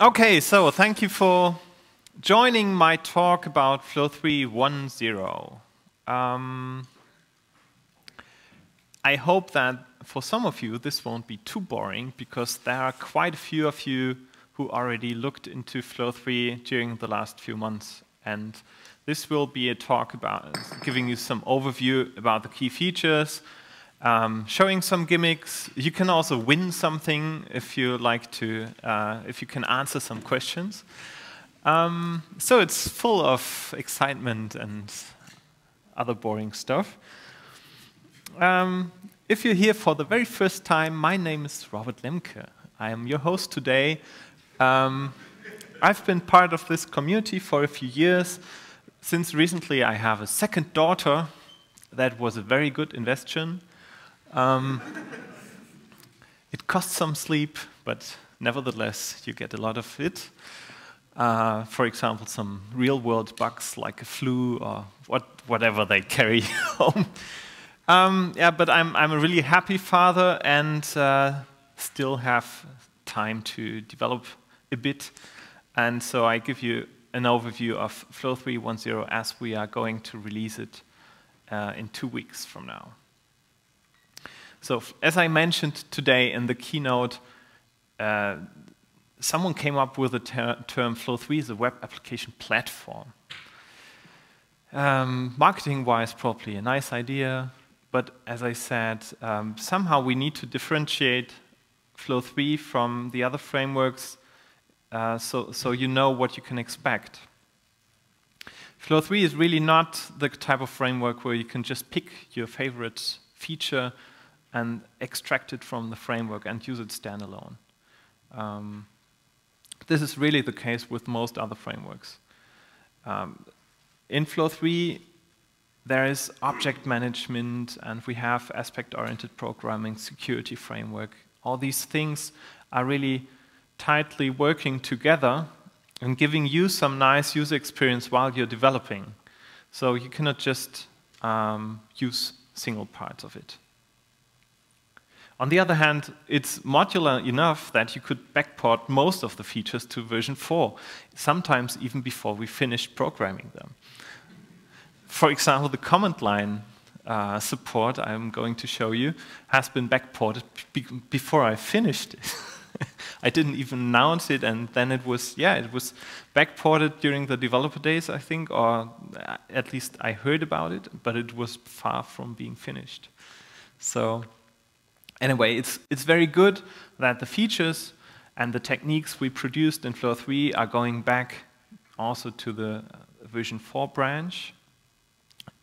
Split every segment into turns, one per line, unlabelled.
Okay, so thank you for joining my talk about Flow 3.1.0. Um, I hope that for some of you this won't be too boring because there are quite a few of you who already looked into Flow 3 during the last few months. And this will be a talk about giving you some overview about the key features, um, showing some gimmicks. You can also win something if you like to, uh, if you can answer some questions. Um, so it's full of excitement and other boring stuff. Um, if you're here for the very first time, my name is Robert Lemke. I am your host today. Um, I've been part of this community for a few years. Since recently, I have a second daughter. That was a very good investment. Um, it costs some sleep, but nevertheless, you get a lot of it. Uh, for example, some real world bugs like a flu or what, whatever they carry home. Um, yeah, but I'm, I'm a really happy father and uh, still have time to develop a bit. And so I give you an overview of Flow 3.1.0 as we are going to release it uh, in two weeks from now. So as I mentioned today in the keynote, uh, someone came up with the ter term Flow3 as a web application platform. Um, Marketing-wise, probably a nice idea, but as I said, um, somehow we need to differentiate Flow3 from the other frameworks uh, so, so you know what you can expect. Flow3 is really not the type of framework where you can just pick your favorite feature and extract it from the framework and use it standalone. Um, this is really the case with most other frameworks. Um, in Flow3, there is object management, and we have aspect-oriented programming, security framework. All these things are really tightly working together and giving you some nice user experience while you're developing. So you cannot just um, use single parts of it. On the other hand, it's modular enough that you could backport most of the features to version 4, sometimes even before we finished programming them. For example, the command line uh, support I'm going to show you has been backported before I finished it. I didn't even announce it, and then it was, yeah, it was backported during the developer days, I think, or uh, at least I heard about it, but it was far from being finished. So anyway, it's, it's very good that the features and the techniques we produced in Flow 3 are going back also to the uh, version 4 branch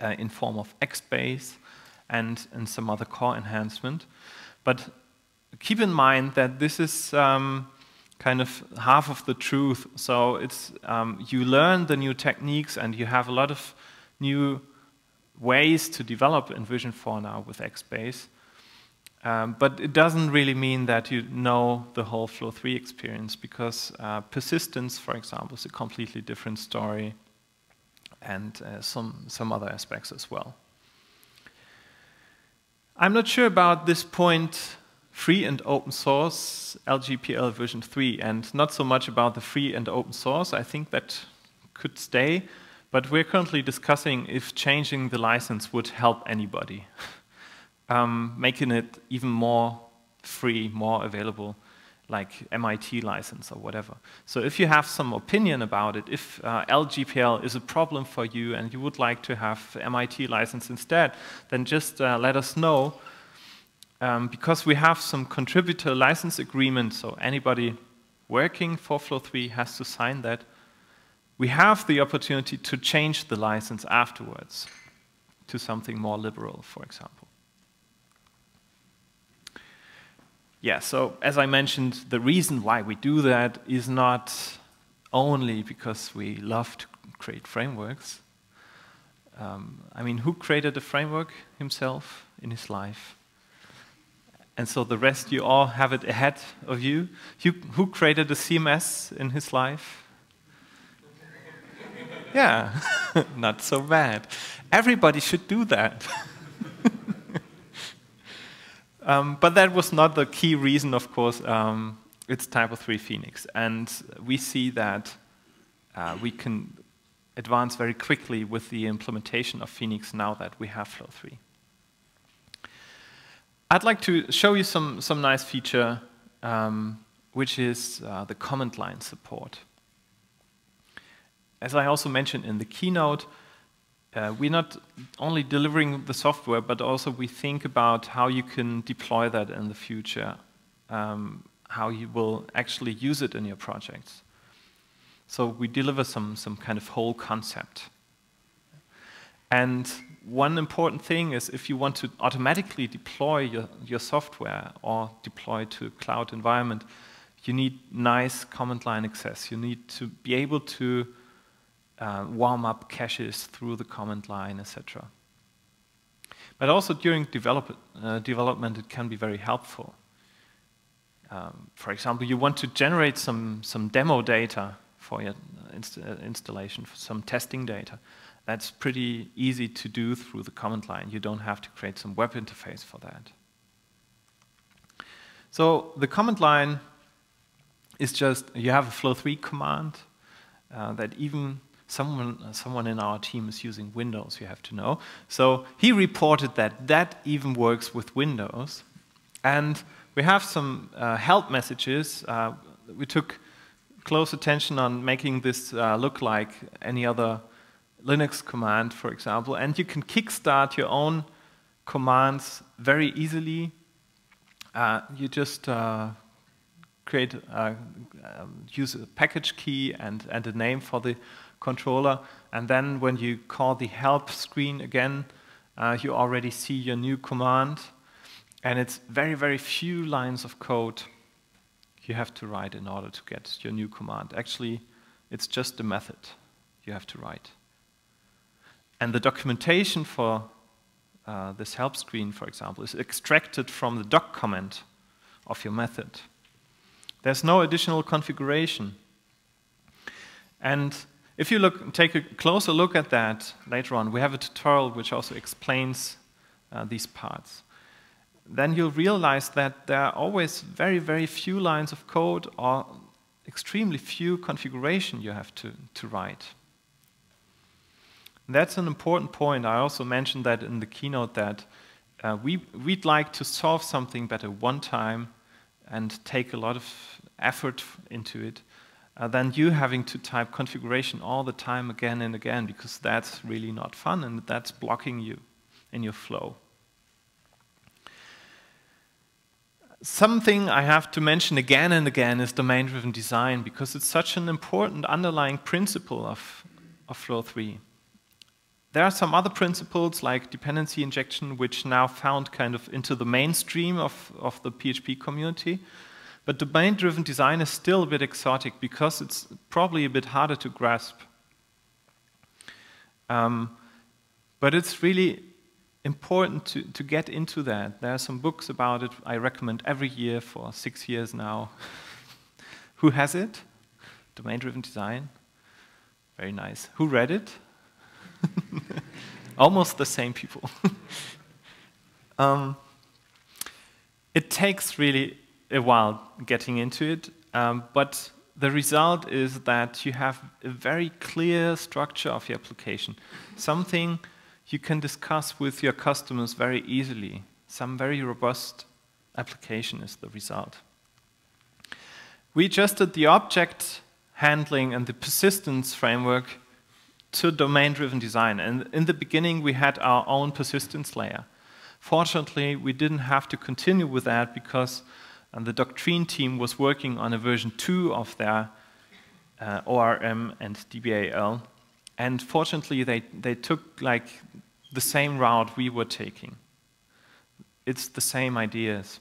uh, in form of Extbase and, and some other core enhancement. But keep in mind that this is um, kind of half of the truth. So it's um, you learn the new techniques and you have a lot of new ways to develop in Vision 4 now with Extbase. Um, but it doesn't really mean that you know the whole Flow 3 experience because uh, persistence, for example, is a completely different story and uh, some, some other aspects as well. I'm not sure about this point free and open source LGPL version 3 and not so much about the free and open source. I think that could stay, but we're currently discussing if changing the license would help anybody, um, making it even more free, more available, like MIT license or whatever. So if you have some opinion about it, if uh, LGPL is a problem for you and you would like to have MIT license instead, then just uh, let us know um, because we have some contributor license agreement, so anybody working for Flow3 has to sign that, we have the opportunity to change the license afterwards to something more liberal, for example. Yeah, so as I mentioned, the reason why we do that is not only because we love to create frameworks. Um, I mean, who created a framework himself in his life? and so the rest you all have it ahead of you. you who created a CMS in his life? yeah, not so bad. Everybody should do that. um, but that was not the key reason, of course. Um, it's TYPO3 Phoenix. And we see that uh, we can advance very quickly with the implementation of Phoenix now that we have Flow 3. I'd like to show you some, some nice feature, um, which is uh, the command line support. As I also mentioned in the keynote, uh, we're not only delivering the software, but also we think about how you can deploy that in the future, um, how you will actually use it in your projects. So we deliver some, some kind of whole concept. And one important thing is if you want to automatically deploy your, your software or deploy to a cloud environment, you need nice command line access. You need to be able to uh, warm up caches through the command line, etc. But also during develop, uh, development, it can be very helpful. Um, for example, you want to generate some, some demo data for your inst uh, installation, some testing data. That's pretty easy to do through the command line. You don't have to create some web interface for that. So the command line is just, you have a flow3 command uh, that even someone, someone in our team is using Windows, you have to know. So he reported that that even works with Windows. And we have some uh, help messages. Uh, we took close attention on making this uh, look like any other Linux command, for example. And you can kickstart your own commands very easily. Uh, you just uh, create, uh, um, use a package key and, and a name for the controller. And then when you call the help screen again, uh, you already see your new command. And it's very, very few lines of code you have to write in order to get your new command. Actually, it's just a method you have to write. And the documentation for uh, this help screen, for example, is extracted from the doc comment of your method. There's no additional configuration. And if you look, take a closer look at that later on, we have a tutorial which also explains uh, these parts. Then you'll realize that there are always very, very few lines of code or extremely few configuration you have to, to write. That's an important point. I also mentioned that in the keynote that uh, we, we'd like to solve something better one time and take a lot of effort into it uh, than you having to type configuration all the time again and again because that's really not fun and that's blocking you in your flow. Something I have to mention again and again is domain-driven design because it's such an important underlying principle of, of Flow 3. There are some other principles like dependency injection which now found kind of into the mainstream of, of the PHP community. But domain-driven design is still a bit exotic because it's probably a bit harder to grasp. Um, but it's really important to, to get into that. There are some books about it I recommend every year for six years now. Who has it? Domain-driven design. Very nice. Who read it? Almost the same people. um, it takes really a while getting into it, um, but the result is that you have a very clear structure of your application, something you can discuss with your customers very easily. Some very robust application is the result. We adjusted the object handling and the persistence framework to domain-driven design. And in the beginning, we had our own persistence layer. Fortunately, we didn't have to continue with that because uh, the Doctrine team was working on a version 2 of their uh, ORM and DBAL. And fortunately, they, they took like the same route we were taking. It's the same ideas.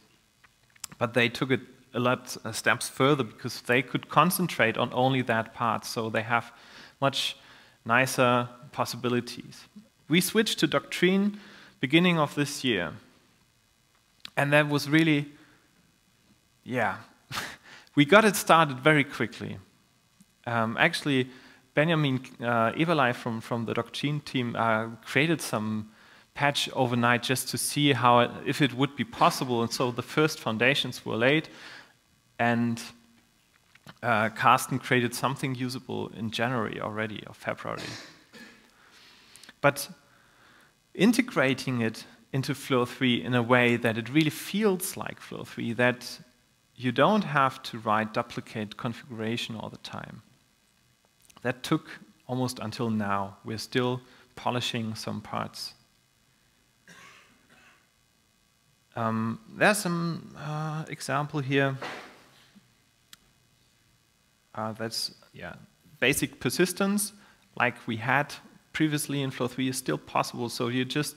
But they took it a lot uh, steps further because they could concentrate on only that part. So they have much nicer possibilities. We switched to Doctrine beginning of this year. And that was really, yeah, we got it started very quickly. Um, actually, Benjamin uh, Eberlei from, from the Doctrine team uh, created some patch overnight just to see how it, if it would be possible. And so the first foundations were laid. And uh, Carsten created something usable in January already or February. But integrating it into Flow 3 in a way that it really feels like Flow 3, that you don't have to write duplicate configuration all the time. That took almost until now. We're still polishing some parts. Um, there's some uh, example here. Uh, that's yeah, basic persistence, like we had previously in Flow 3, is still possible. So you just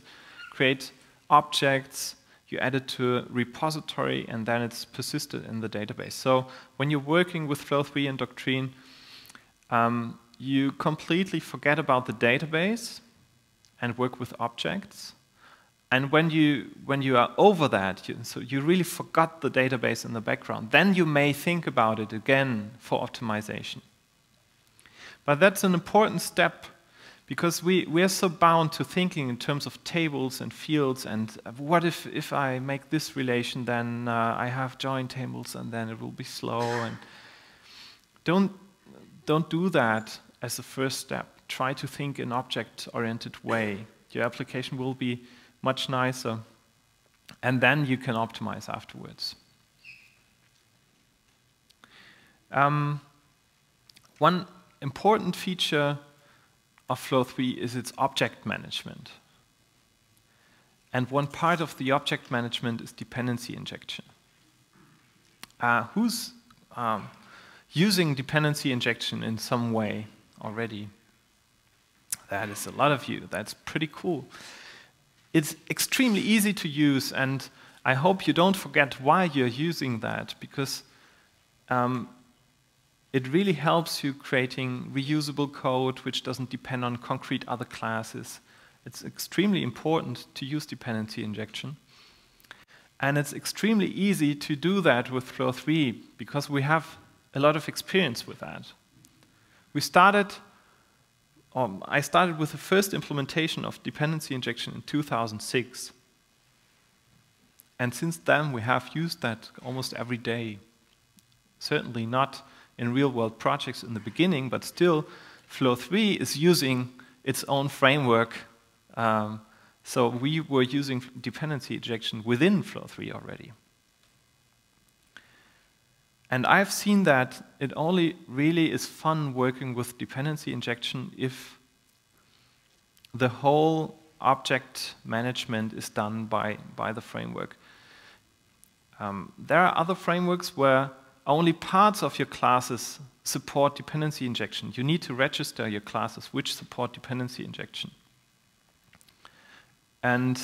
create objects, you add it to a repository, and then it's persisted in the database. So when you're working with Flow 3 and Doctrine, um, you completely forget about the database and work with objects. And when you, when you are over that, you, so you really forgot the database in the background, then you may think about it again for optimization. But that's an important step because we, we are so bound to thinking in terms of tables and fields and what if, if I make this relation, then uh, I have join tables and then it will be slow. And don't, don't do that as a first step. Try to think in object-oriented way. Your application will be much nicer. And then you can optimize afterwards. Um, one important feature of Flow 3 is its object management. And one part of the object management is dependency injection. Uh, who's um, using dependency injection in some way already? That is a lot of you. That's pretty cool. It's extremely easy to use, and I hope you don't forget why you're using that, because um, it really helps you creating reusable code which doesn't depend on concrete other classes. It's extremely important to use dependency injection. And it's extremely easy to do that with Flow 3 because we have a lot of experience with that. We started, um, I started with the first implementation of dependency injection in 2006. And since then, we have used that almost every day. Certainly not in real world projects in the beginning, but still, Flow 3 is using its own framework. Um, so we were using dependency injection within Flow 3 already. And I've seen that it only really is fun working with dependency injection if the whole object management is done by, by the framework. Um, there are other frameworks where only parts of your classes support dependency injection. You need to register your classes which support dependency injection. And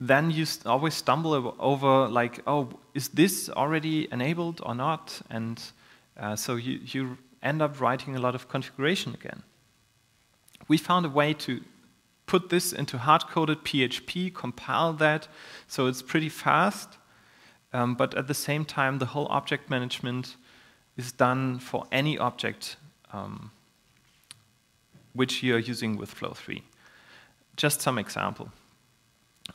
then you st always stumble over like, oh, is this already enabled or not? And uh, so you, you end up writing a lot of configuration again. We found a way to put this into hard-coded PHP, compile that, so it's pretty fast, um, but at the same time, the whole object management is done for any object um, which you're using with Flow 3. Just some example.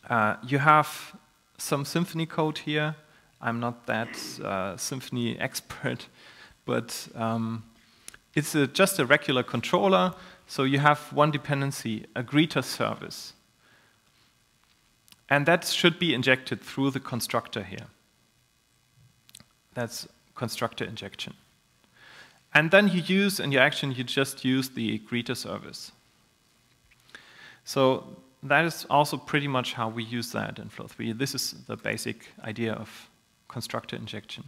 Uh, you have some Symfony code here. I'm not that uh, expert, but um, it's a, just a regular controller. So you have one dependency, a greeter service. And that should be injected through the constructor here. That's constructor injection. And then you use, in your action, you just use the greeter service. So that is also pretty much how we use that in Flow3. This is the basic idea of constructor injection.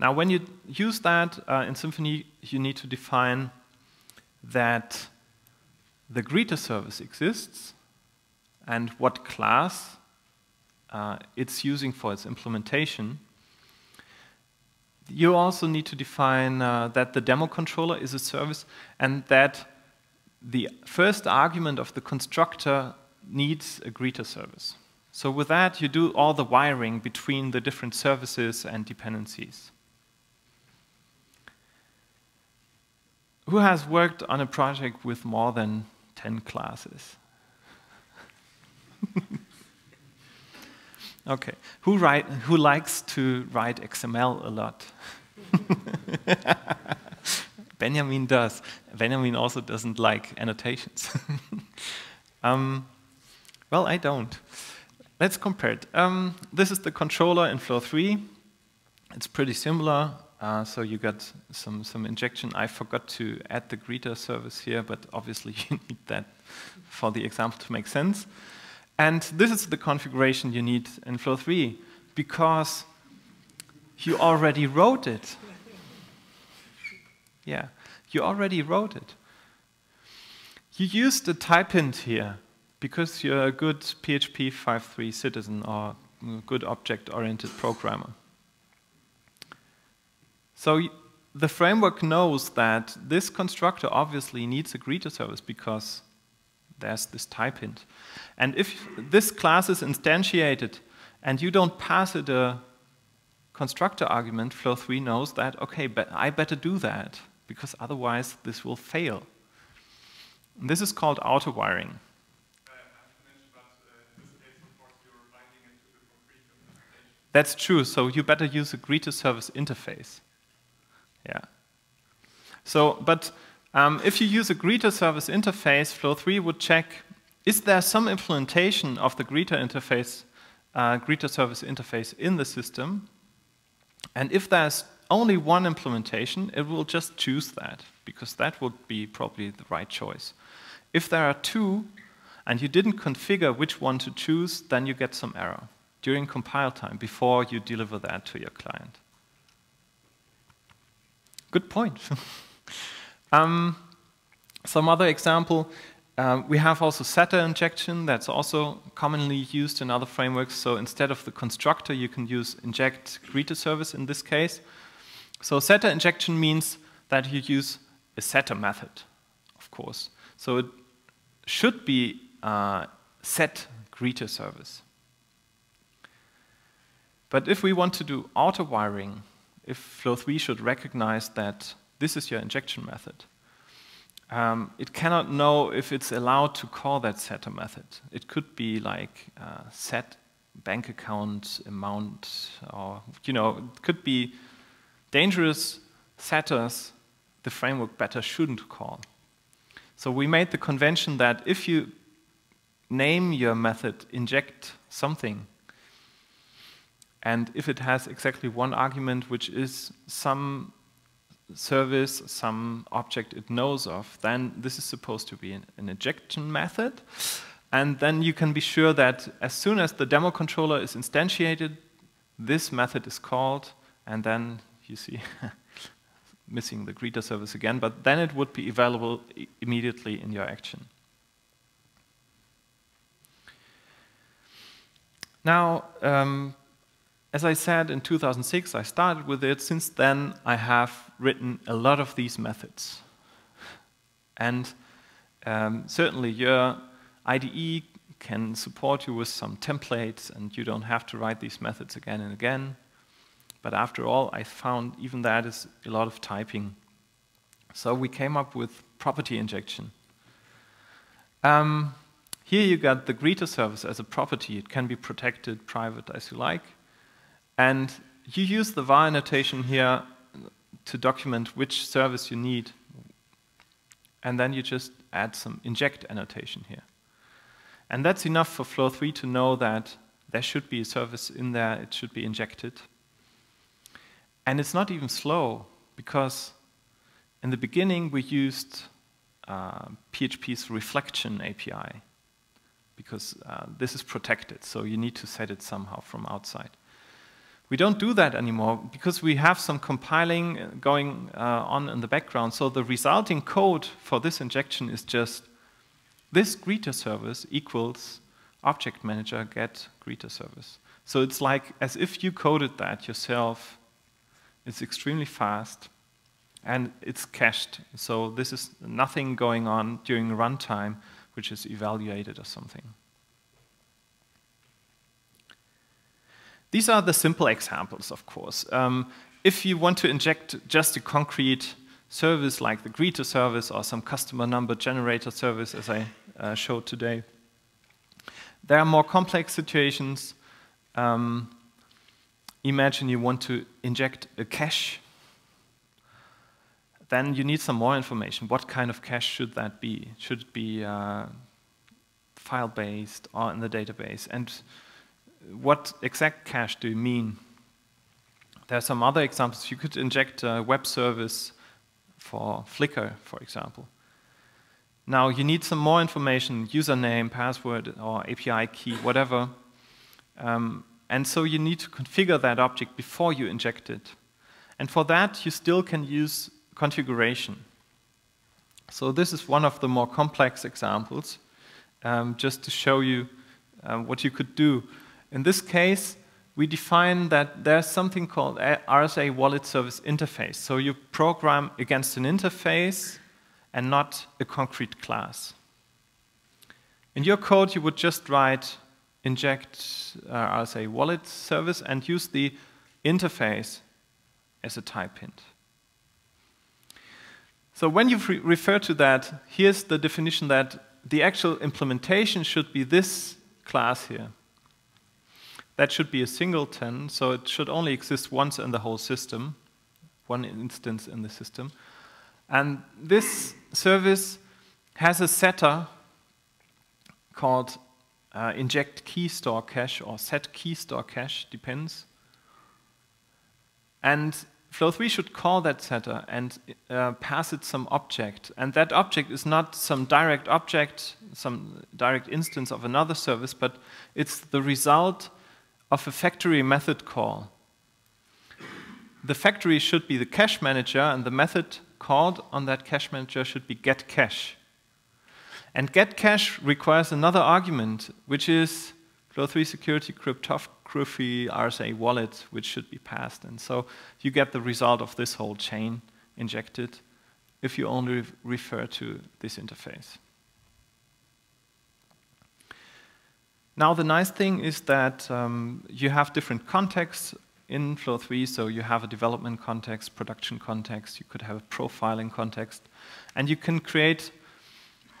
Now, when you use that uh, in Symfony, you need to define that the greeter service exists and what class uh, it's using for its implementation you also need to define uh, that the demo controller is a service and that the first argument of the constructor needs a greeter service. So with that, you do all the wiring between the different services and dependencies. Who has worked on a project with more than 10 classes? Okay. Who, write, who likes to write XML a lot? Benjamin does. Benjamin also doesn't like annotations. um, well, I don't. Let's compare it. Um, this is the controller in Flow 3. It's pretty similar. Uh, so you got some, some injection. I forgot to add the greeter service here, but obviously you need that for the example to make sense. And this is the configuration you need in Flow 3 because you already wrote it. Yeah, you already wrote it. You used a type hint here because you're a good PHP 5.3 citizen or good object-oriented programmer. So the framework knows that this constructor obviously needs a greeter service because there's this type hint. And if this class is instantiated and you don't pass it a constructor argument, Flow3 knows that, okay, but I better do that because otherwise this will fail. And this is called auto wiring. That's true, so you better use a greeter service interface. Yeah. So, but um, if you use a greeter service interface, Flow3 would check, is there some implementation of the greeter interface, uh, greeter service interface in the system? And if there's only one implementation, it will just choose that, because that would be probably the right choice. If there are two, and you didn't configure which one to choose, then you get some error during compile time before you deliver that to your client. Good point. um, some other example, um, we have also setter injection that's also commonly used in other frameworks. So instead of the constructor, you can use inject greeter service in this case. So setter injection means that you use a setter method, of course. So it should be uh, set greeter service. But if we want to do auto wiring, if Flow3 should recognize that this is your injection method, um, it cannot know if it's allowed to call that setter method. It could be like uh, set bank account amount, or you know, it could be dangerous setters the framework better shouldn't call. So we made the convention that if you name your method inject something, and if it has exactly one argument, which is some service, some object it knows of, then this is supposed to be an, an, injection method. And then you can be sure that as soon as the demo controller is instantiated, this method is called, and then you see missing the greeter service again, but then it would be available immediately in your action. Now, um, as I said, in 2006, I started with it. Since then, I have written a lot of these methods. And um, certainly, your IDE can support you with some templates, and you don't have to write these methods again and again. But after all, I found even that is a lot of typing. So we came up with property injection. Um, here you got the greeter service as a property. It can be protected, private, as you like. And you use the var annotation here to document which service you need. And then you just add some inject annotation here. And that's enough for Flow 3 to know that there should be a service in there, it should be injected. And it's not even slow, because in the beginning we used uh, PHP's reflection API, because uh, this is protected, so you need to set it somehow from outside. We don't do that anymore because we have some compiling uh, going uh, on in the background. So the resulting code for this injection is just this greeter service equals object manager get greeter service. So it's like as if you coded that yourself. It's extremely fast and it's cached. So this is nothing going on during runtime which is evaluated or something. These are the simple examples, of course. Um, if you want to inject just a concrete service like the greeter service or some customer number generator service, as I uh, showed today, there are more complex situations. Um, imagine you want to inject a cache then you need some more information. What kind of cache should that be? Should it be uh, file-based or in the database? And what exact cache do you mean? There are some other examples. You could inject a web service for Flickr, for example. Now you need some more information, username, password, or API key, whatever. Um, and so you need to configure that object before you inject it. And for that, you still can use configuration. So this is one of the more complex examples, um, just to show you um, what you could do. In this case, we define that there's something called RSA wallet service interface. So you program against an interface and not a concrete class. In your code, you would just write inject uh, RSA wallet service and use the interface as a type hint. So when you re refer to that, here's the definition that the actual implementation should be this class here. That should be a singleton, so it should only exist once in the whole system, one instance in the system. And this service has a setter called uh, inject key store cache or set key store cache, depends. And Flow3 should call that setter and uh, pass it some object. And that object is not some direct object, some direct instance of another service, but it's the result of a factory method call. The factory should be the cache manager, and the method called on that cache manager should be get cache. And get cache requires another argument, which is Flow3 security cryptography RSA wallet, which should be passed. And so you get the result of this whole chain injected if you only refer to this interface. Now, the nice thing is that um, you have different contexts in Flow3, so you have a development context, production context, you could have a profiling context, and you can create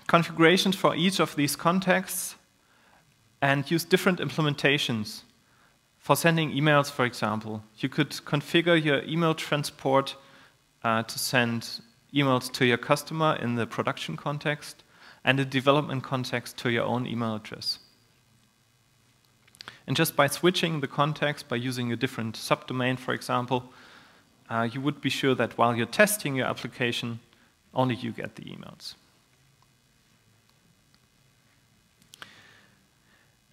configurations for each of these contexts and use different implementations. For sending emails, for example, you could configure your email transport uh, to send emails to your customer in the production context and the development context to your own email address. And just by switching the context, by using a different subdomain, for example, uh, you would be sure that while you're testing your application, only you get the emails.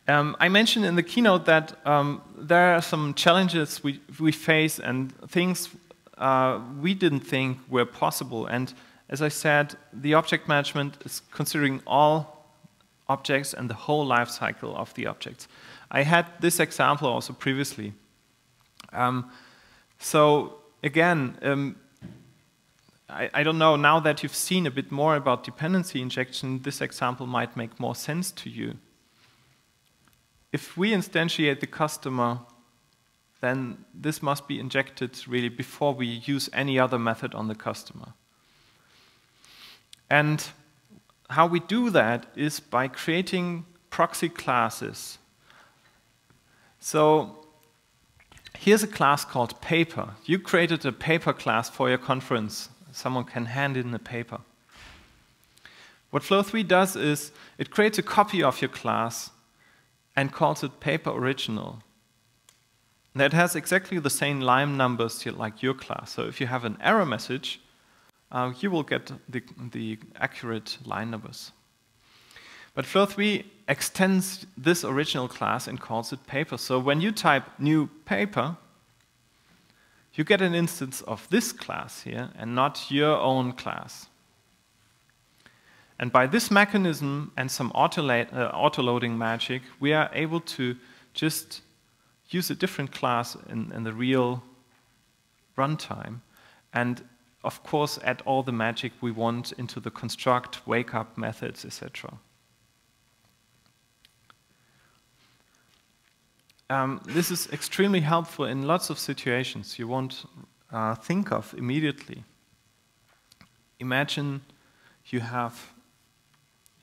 Um, I mentioned in the keynote that um, there are some challenges we, we face and things uh, we didn't think were possible. And as I said, the object management is considering all objects and the whole life cycle of the objects. I had this example also previously. Um, so again, um, I, I, don't know, now that you've seen a bit more about dependency injection, this example might make more sense to you. If we instantiate the customer, then this must be injected really before we use any other method on the customer. And how we do that is by creating proxy classes so here's a class called paper. You created a paper class for your conference. Someone can hand in a paper. What Flow3 does is it creates a copy of your class and calls it paper original. That has exactly the same line numbers like your class. So if you have an error message, uh, you will get the, the accurate line numbers. But Flow3 extends this original class and calls it paper. So when you type new paper, you get an instance of this class here and not your own class. And by this mechanism and some auto-loading uh, auto magic, we are able to just use a different class in, in the real runtime and of course add all the magic we want into the construct, wake up methods, etc. um, this is extremely helpful in lots of situations you won't uh, think of immediately. Imagine you have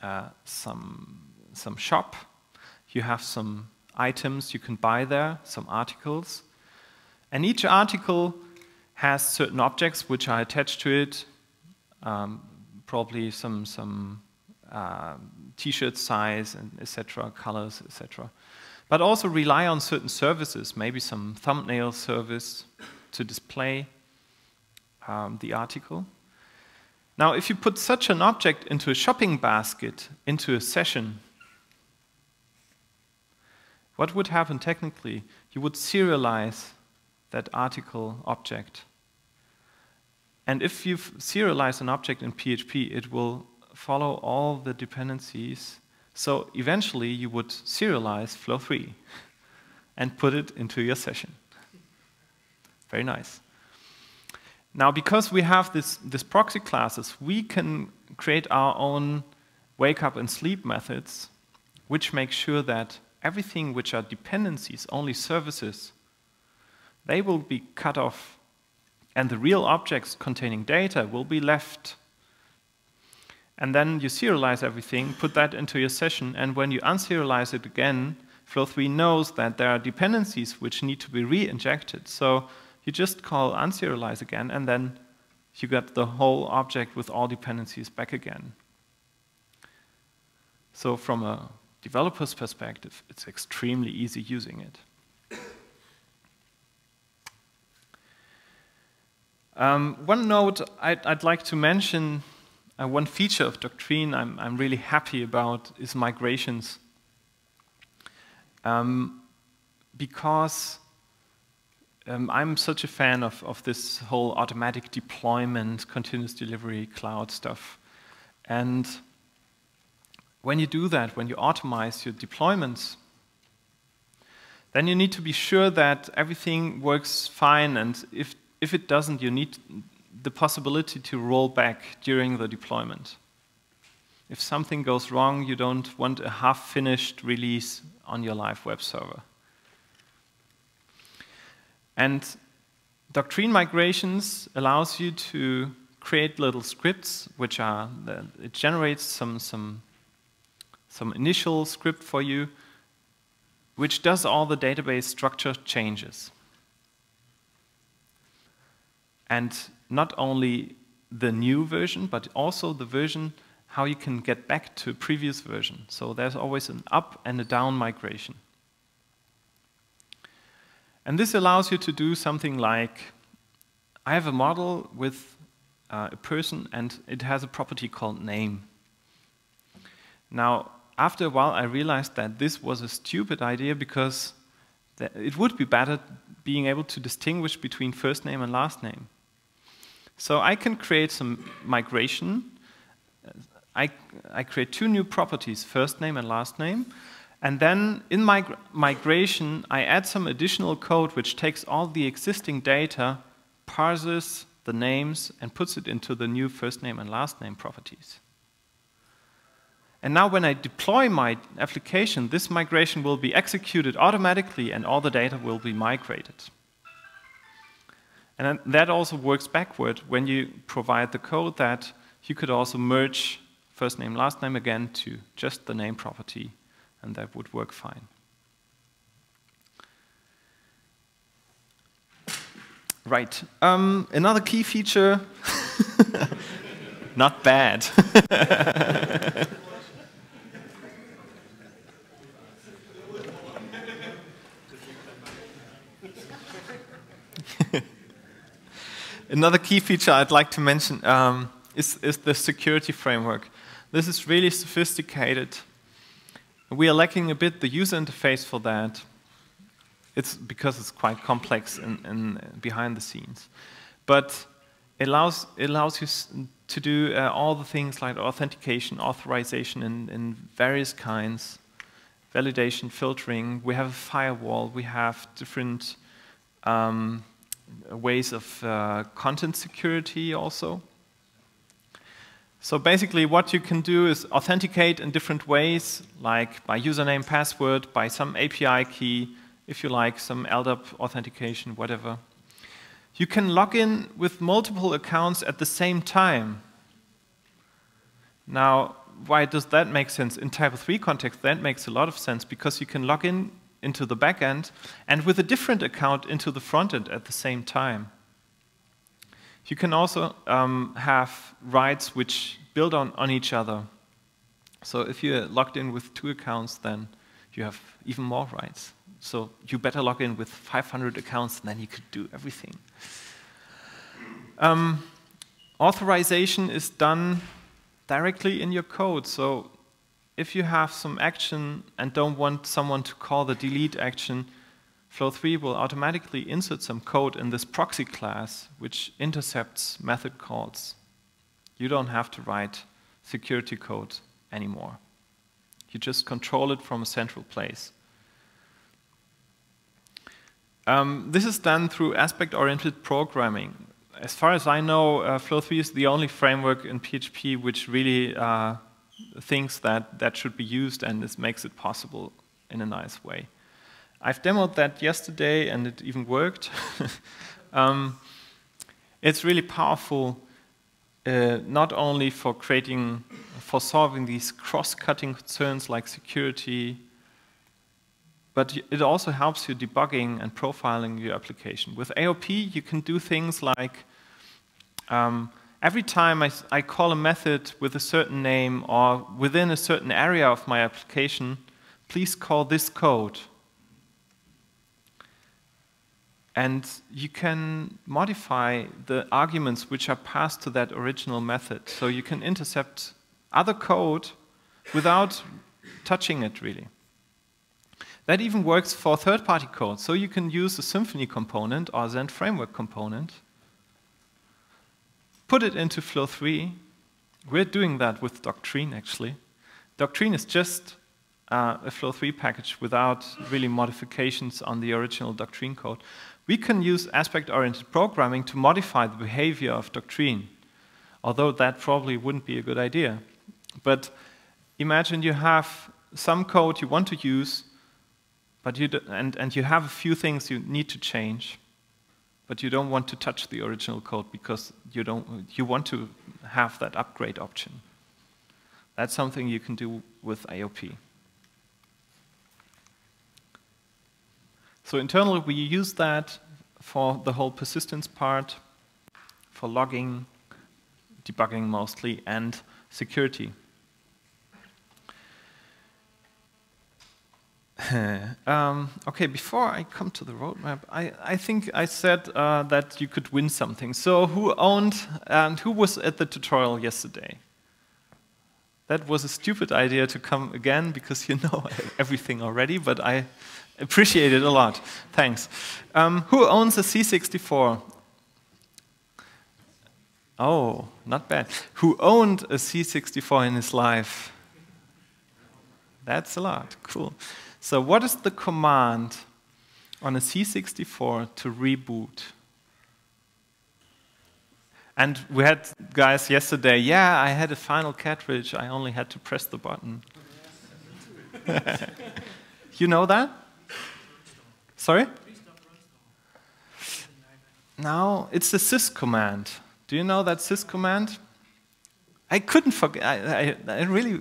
uh, some, some shop, you have some items you can buy there, some articles, and each article has certain objects which are attached to it, um, probably some, some uh, t-shirt size, and etc., colors, etc. But also rely on certain services, maybe some thumbnail service to display um, the article. Now, if you put such an object into a shopping basket, into a session, what would happen technically? You would serialize that article object. And if you serialize an object in PHP, it will follow all the dependencies. So eventually you would serialize flow 3 and put it into your session. Very nice. Now, because we have this, this proxy classes, we can create our own wake up and sleep methods, which make sure that everything which are dependencies, only services, they will be cut off, and the real objects containing data will be left. And then you serialize everything, put that into your session, and when you unserialize it again, Flow3 knows that there are dependencies which need to be re-injected. So you just call unserialize again, and then you get the whole object with all dependencies back again. So from a developer's perspective, it's extremely easy using it. Um, one note I'd, I'd, like to mention, uh, one feature of Doctrine I'm, I'm, really happy about is migrations. Um, because um, I'm such a fan of, of this whole automatic deployment, continuous delivery, cloud stuff. And when you do that, when you automate your deployments, then you need to be sure that everything works fine. And if, if it doesn't, you need the possibility to roll back during the deployment. If something goes wrong, you don't want a half-finished release on your live web server. And Doctrine migrations allows you to create little scripts, which are, it generates some, some some initial script for you, which does all the database structure changes. And not only the new version, but also the version how you can get back to a previous version. So there's always an up and a down migration. And this allows you to do something like, I have a model with uh, a person and it has a property called name. Now, after a while, I realized that this was a stupid idea because it would be better being able to distinguish between first name and last name. So I can create some migration. I, I create two new properties, first name and last name. And then in my migration, I add some additional code which takes all the existing data, parses the names, and puts it into the new first name and last name properties. And now when I deploy my application, this migration will be executed automatically and all the data will be migrated. And that also works backward when you provide the code that you could also merge first name, last name again to just the name property, and that would work fine. Right. Um, another key feature, not bad. Another key feature I'd like to mention um, is, is the security framework. This is really sophisticated. We are lacking a bit the user interface for that. It's because it's quite complex in behind the scenes. But it allows, it allows you to do uh, all the things like authentication, authorization in, in various kinds, validation, filtering. We have a firewall. We have different um, ways of uh, content security also. So basically what you can do is authenticate in different ways, like by username, password, by some API key, if you like, some LDAP authentication, whatever. You can log in with multiple accounts at the same time. Now, why does that make sense? In TYPO3 context, that makes a lot of sense because you can log in into the backend and with a different account into the front end at the same time. You can also um, have rights which build on, on each other. So if you're logged in with two accounts, then you have even more rights. So you better log in with 500 accounts, and then you could do everything. Um, authorization is done directly in your code. So if you have some action and don't want someone to call the delete action, Flow3 will automatically insert some code in this proxy class, which intercepts method calls. You don't have to write security code anymore. You just control it from a central place. Um, this is done through aspect-oriented programming. As far as I know, uh, Flow3 is the only framework in PHP which really uh, thinks that that should be used and this makes it possible in a nice way. I've demoed that yesterday and it even worked. um, it's really powerful uh, not only for creating, for solving these cross-cutting concerns like security, but it also helps you debugging and profiling your application. With AOP, you can do things like um, every time I, I, call a method with a certain name or within a certain area of my application, please call this code. And you can modify the arguments which are passed to that original method. So you can intercept other code without touching it, really. That even works for third-party code. So you can use a Symfony component or Zend framework component, put it into Flow3. We're doing that with Doctrine, actually. Doctrine is just uh, a Flow3 package without really modifications on the original Doctrine code we can use aspect-oriented programming to modify the behavior of Doctrine, although that probably wouldn't be a good idea. But imagine you have some code you want to use, but you and, and you have a few things you need to change, but you don't want to touch the original code because you, don't, you want to have that upgrade option. That's something you can do with AOP. So internally, we use that for the whole persistence part, for logging, debugging mostly, and security. um, okay, before I come to the roadmap, I, I think I said uh, that you could win something. So who owned and who was at the tutorial yesterday? That was a stupid idea to come again because you know everything already, but I Appreciate it a lot. Thanks. Um, who owns a C64? Oh, not bad. Who owned a C64 in his life? That's a lot. Cool. So, what is the command on a C64 to reboot? And we had guys yesterday, yeah, I had a final cartridge, I only had to press the button. you know that? Sorry? No, it's the sys command. Do you know that sys command? I couldn't forget. I, I, I, really.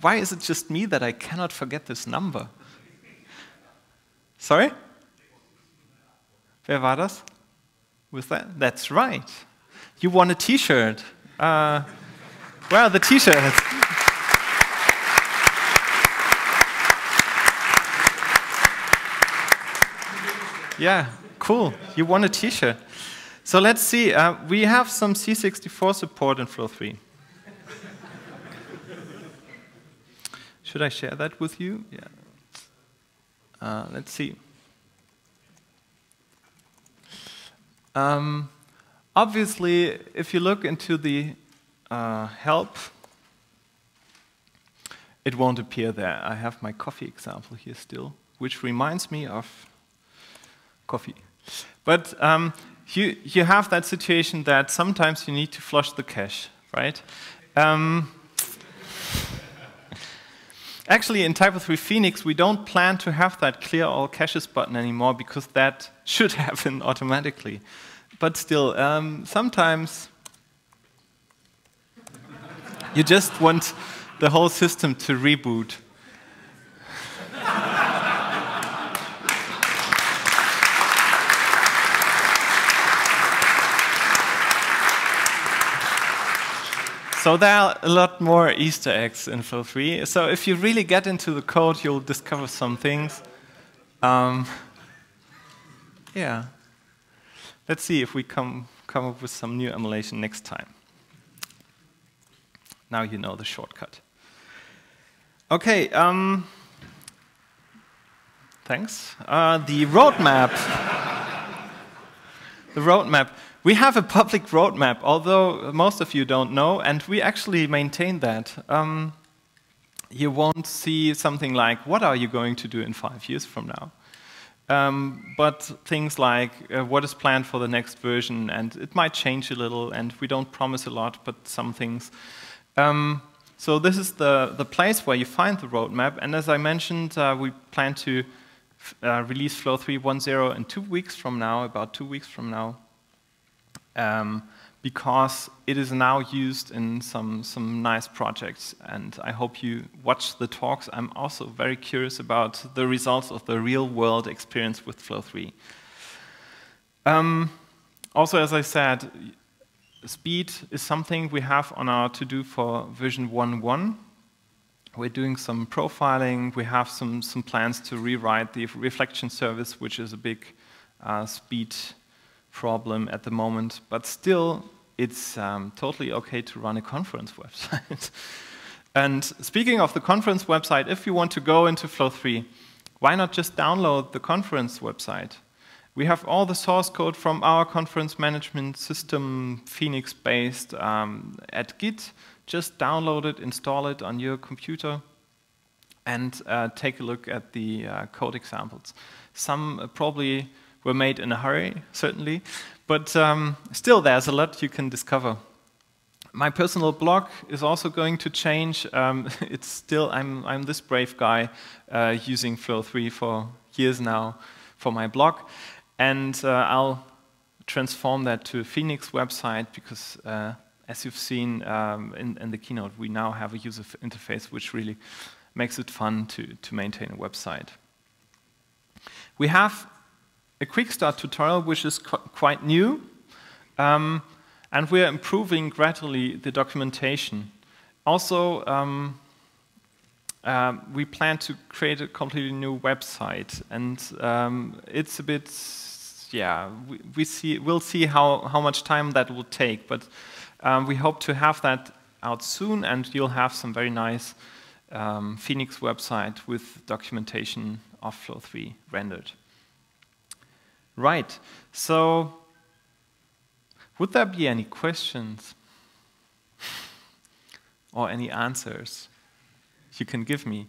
Why is it just me that I cannot forget this number? Sorry? Wer war das? With that? That's right. You won a T-shirt. Uh, well, the T-shirt. Yeah, cool. You won a t-shirt. So let's see. Uh, we have some C64 support in Flow 3. Should I share that with you? Yeah. Uh, let's see. Um, obviously, if you look into the uh, help, it won't appear there. I have my coffee example here still, which reminds me of coffee. But um, you, you have that situation that sometimes you need to flush the cache, right? Um, actually, in TYPO3 Phoenix, we don't plan to have that clear all caches button anymore because that should happen automatically. But still, um, sometimes you just want the whole system to reboot. So there are a lot more Easter eggs in Flow 3. So if you really get into the code, you'll discover some things. Um, yeah. Let's see if we come, come up with some new emulation next time. Now you know the shortcut. Okay, um, thanks. Uh, the roadmap. the roadmap. We have a public roadmap, although most of you don't know, and we actually maintain that. Um, you won't see something like, what are you going to do in five years from now? Um, but things like uh, what is planned for the next version, and it might change a little, and we don't promise a lot, but some things. Um, so this is the, the place where you find the roadmap, and as I mentioned, uh, we plan to uh, release Flow 3.1.0 in two weeks from now, about two weeks from now um, because it is now used in some, some nice projects. And I hope you watch the talks. I'm also very curious about the results of the real world experience with Flow 3. Um, also, as I said, speed is something we have on our to-do for version 1.1. We're doing some profiling. We have some, some plans to rewrite the reflection service, which is a big uh, speed problem at the moment, but still, it's um, totally okay to run a conference website. and speaking of the conference website, if you want to go into Flow 3, why not just download the conference website? We have all the source code from our conference management system, Phoenix-based, um, at Git. Just download it, install it on your computer, and uh, take a look at the uh, code examples. Some uh, probably were made in a hurry, certainly, but um, still there's a lot you can discover. My personal blog is also going to change. Um, it's still, I'm, I'm this brave guy uh, using Flow 3 for years now for my blog, and uh, I'll transform that to a Phoenix website because uh, as you've seen um, in, in, the keynote, we now have a user interface which really makes it fun to, to maintain a website. We have a quick start tutorial, which is qu quite new. Um, and we're improving gradually the documentation. Also, um, uh, we plan to create a completely new website, and um, it's a bit, yeah, we, we, see, we'll see how, how much time that will take, but um, we hope to have that out soon, and you'll have some very nice um, Phoenix website with documentation of Flow 3 rendered. Right. So, would there be any questions or any answers you can give me?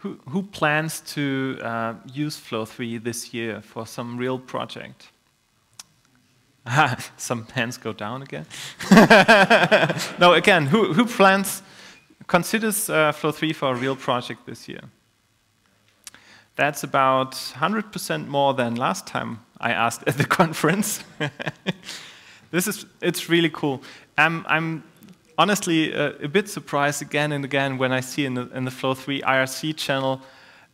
Who, who plans to uh, use Flow 3 this year for some real project? some hands go down again. no, again, who, who plans, considers uh, Flow 3 for a real project this year? That's about 100% more than last time I asked at the conference. this is, it's really cool. I'm, I'm honestly uh, a bit surprised again and again when I see in the, in the Flow 3 IRC channel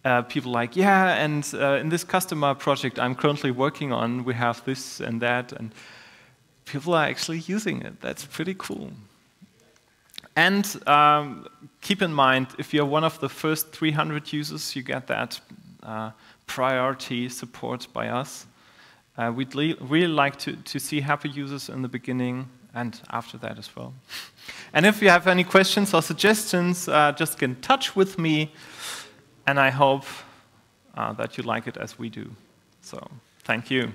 uh, people like, yeah, and uh, in this customer project I'm currently working on, we have this and that, and people are actually using it. That's pretty cool. And um, keep in mind, if you're one of the first 300 users, you get that uh, priority support by us. Uh, we'd really like to, to see happy users in the beginning and after that as well. and if you have any questions or suggestions, uh, just get in touch with me, and I hope uh, that you like it as we do. So, thank you.